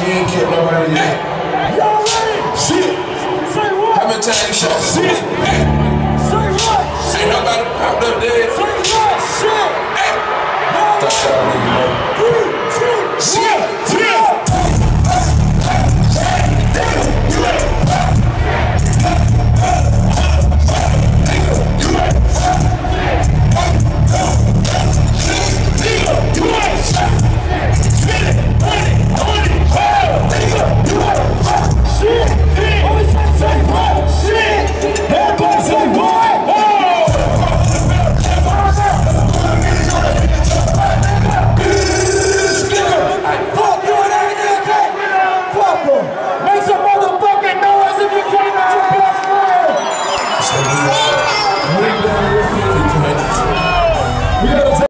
We ain't killed nobody yet. Y'all ready? Shit. Say what? How many times you shot? Shit. Say what? Ain't nobody popped up dead. Say what? Shit. Hey. That's all I need. Make some motherfucking noise if you